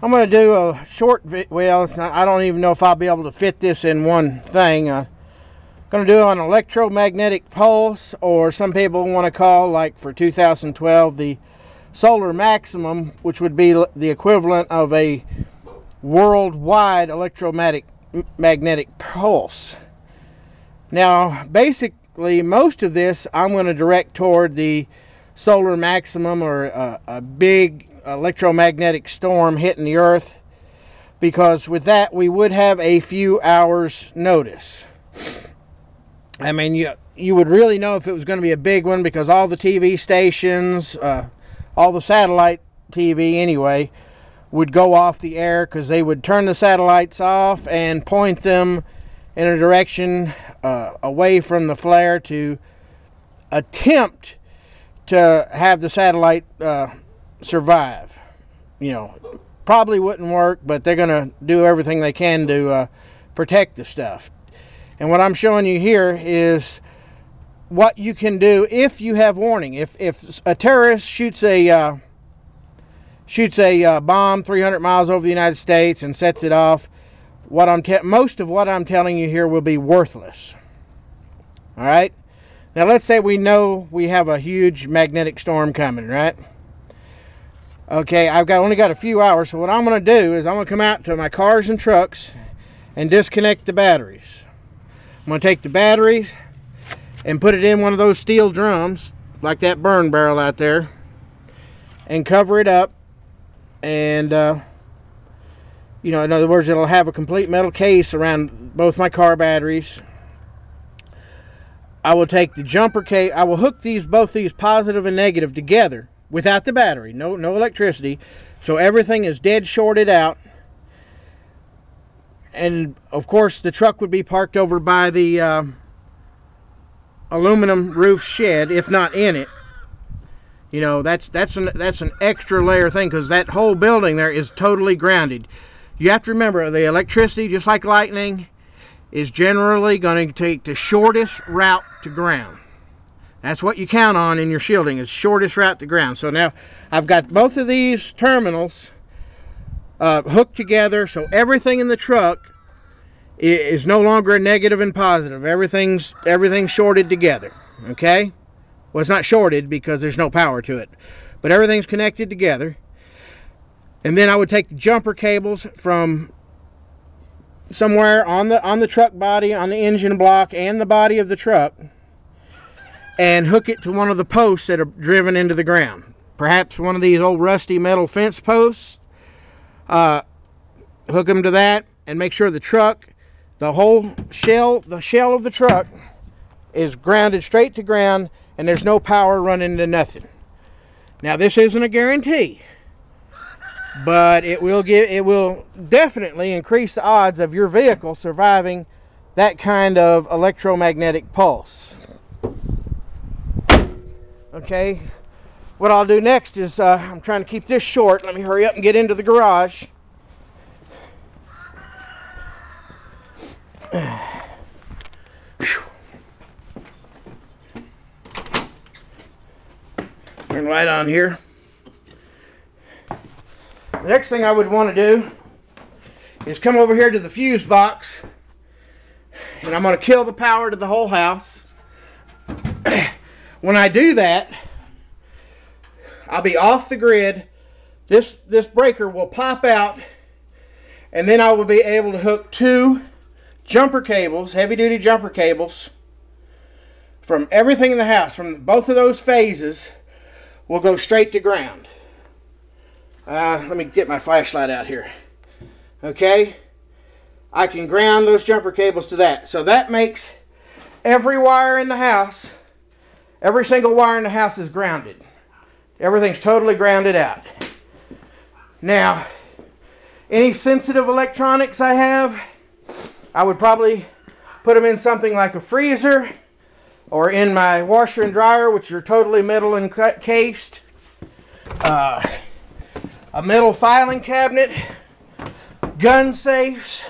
I'm going to do a short, well, not, I don't even know if I'll be able to fit this in one thing. Uh, I'm going to do an electromagnetic pulse, or some people want to call, like for 2012, the solar maximum, which would be the equivalent of a worldwide electromagnetic magnetic pulse. Now, basically, most of this I'm going to direct toward the solar maximum or a, a big electromagnetic storm hitting the earth because with that we would have a few hours notice. I mean, you, you would really know if it was going to be a big one because all the TV stations, uh, all the satellite TV anyway, would go off the air because they would turn the satellites off and point them in a direction uh, away from the flare to attempt to have the satellite uh, survive. You know, probably wouldn't work, but they're going to do everything they can to uh, protect the stuff. And what I'm showing you here is what you can do if you have warning. If, if a terrorist shoots a uh, shoots a uh, bomb 300 miles over the United States and sets it off, what I'm most of what I'm telling you here will be worthless. All right. Now let's say we know we have a huge magnetic storm coming, right? Okay, I've got only got a few hours, so what I'm going to do is I'm going to come out to my cars and trucks and disconnect the batteries. I'm going to take the batteries and put it in one of those steel drums, like that burn barrel out there, and cover it up. And, uh, you know, in other words, it'll have a complete metal case around both my car batteries. I will take the jumper case, I will hook these, both these positive and negative together without the battery, no, no electricity. So everything is dead shorted out. And of course, the truck would be parked over by the uh, aluminum roof shed, if not in it. You know, that's that's an that's an extra layer thing because that whole building there is totally grounded. You have to remember the electricity, just like lightning, is generally going to take the shortest route to ground. That's what you count on in your shielding, is shortest route to ground. So now I've got both of these terminals uh, hooked together so everything in the truck is no longer negative and positive. Everything's, everything's shorted together, okay? Well, it's not shorted because there's no power to it, but everything's connected together. And then I would take the jumper cables from somewhere on the on the truck body, on the engine block, and the body of the truck and hook it to one of the posts that are driven into the ground. Perhaps one of these old rusty metal fence posts. Uh, hook them to that and make sure the truck, the whole shell, the shell of the truck is grounded straight to ground and there's no power running to nothing. Now this isn't a guarantee, but it will give it will definitely increase the odds of your vehicle surviving that kind of electromagnetic pulse okay? What I'll do next is uh, I'm trying to keep this short. Let me hurry up and get into the garage. Turn right on here. The next thing I would want to do is come over here to the fuse box and I'm going to kill the power to the whole house when I do that, I'll be off the grid. This, this breaker will pop out and then I will be able to hook two jumper cables, heavy duty jumper cables from everything in the house, from both of those phases, will go straight to ground. Uh, let me get my flashlight out here. Okay? I can ground those jumper cables to that. So that makes every wire in the house Every single wire in the house is grounded. Everything's totally grounded out. Now, any sensitive electronics I have, I would probably put them in something like a freezer or in my washer and dryer, which are totally metal encased. Uh, a metal filing cabinet, gun safes,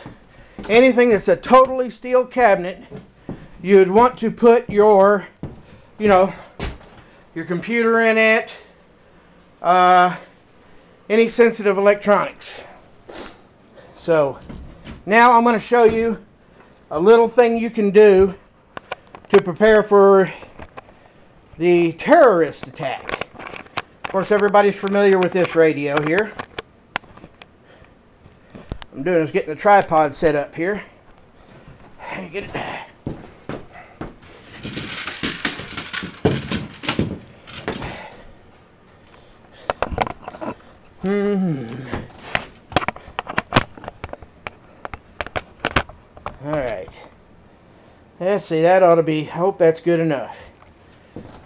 anything that's a totally steel cabinet, you'd want to put your you know, your computer in it, uh, any sensitive electronics. So now I'm going to show you a little thing you can do to prepare for the terrorist attack. Of course, everybody's familiar with this radio here. I'm doing is getting the tripod set up here. Get it. Hmm. All right. Let's see, that ought to be, I hope that's good enough.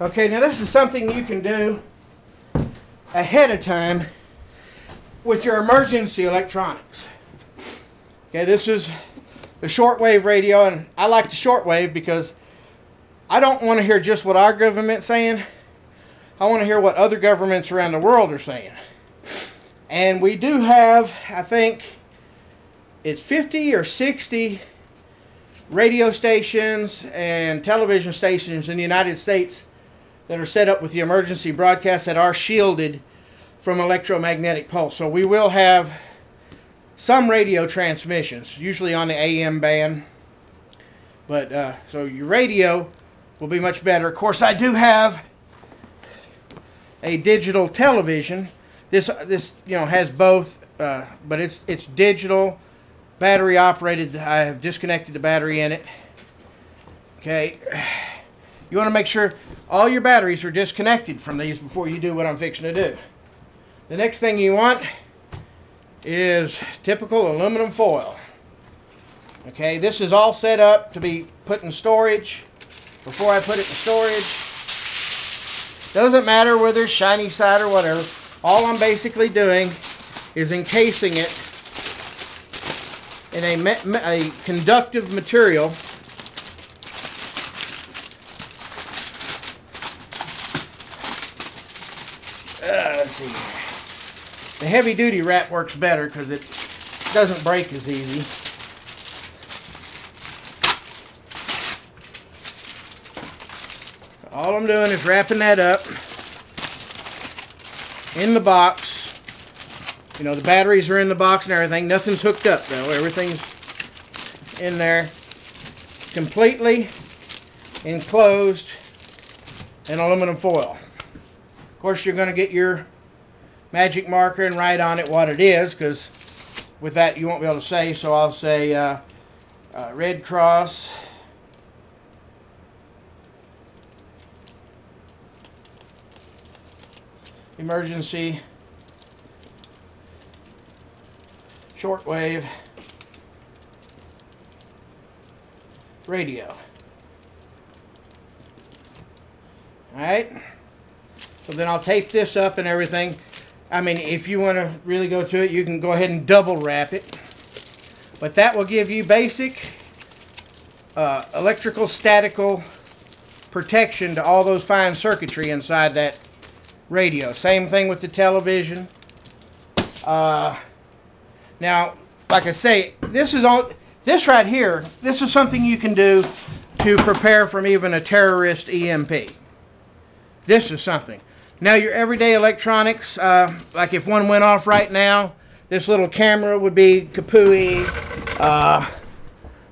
Okay, now this is something you can do ahead of time with your emergency electronics. Okay, this is the shortwave radio, and I like the shortwave because I don't want to hear just what our government's saying. I want to hear what other governments around the world are saying. And we do have, I think, it's 50 or 60 radio stations and television stations in the United States that are set up with the emergency broadcasts that are shielded from electromagnetic pulse. So we will have some radio transmissions, usually on the AM band. But uh, so your radio will be much better. Of course, I do have a digital television. This this you know has both, uh, but it's it's digital, battery operated. I have disconnected the battery in it. Okay. You want to make sure all your batteries are disconnected from these before you do what I'm fixing to do. The next thing you want is typical aluminum foil. Okay, this is all set up to be put in storage. Before I put it in storage, doesn't matter whether it's shiny side or whatever. All I'm basically doing is encasing it in a, a conductive material Uh, let's see. The heavy duty wrap works better because it doesn't break as easy. All I'm doing is wrapping that up in the box. You know, the batteries are in the box and everything. Nothing's hooked up though. Everything's in there completely enclosed in aluminum foil Of course, you're going to get your magic marker and write on it what it is, because with that you won't be able to say. So I'll say uh, uh, Red Cross. Emergency. Shortwave. Radio. All right. So then I'll tape this up and everything. I mean, if you want to really go to it, you can go ahead and double wrap it. But that will give you basic uh, electrical statical protection to all those fine circuitry inside that radio. Same thing with the television. Uh, now, like I say, this is all. This right here, this is something you can do to prepare from even a terrorist EMP. This is something. Now your everyday electronics, uh, like if one went off right now, this little camera would be kapooey. Uh,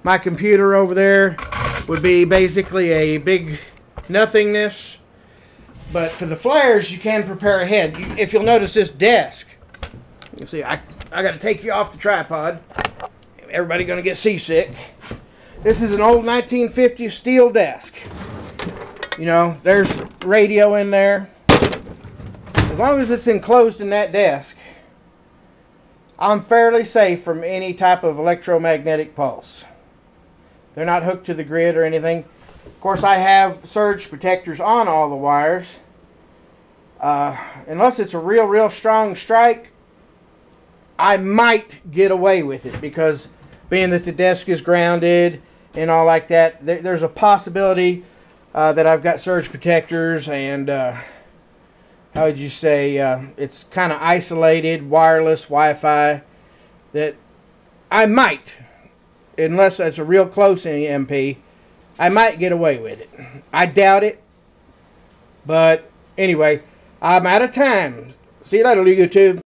my computer over there would be basically a big nothingness. But for the flares, you can prepare ahead. If you'll notice this desk, you see, I, I got to take you off the tripod. Everybody going to get seasick. This is an old 1950s steel desk. You know, there's radio in there As long as it's enclosed in that desk, I'm fairly safe from any type of electromagnetic pulse. They're not hooked to the grid or anything. Of course, I have surge protectors on all the wires. Uh, unless it's a real, real strong strike, I might get away with it because being that the desk is grounded and all like that, there, there's a possibility uh, that I've got surge protectors and uh, how would you say, uh, it's kind of isolated, wireless Wi-Fi, that I might, unless it's a real close EMP, I might get away with it. I doubt it, but anyway, I'm out of time. See you later, YouTube.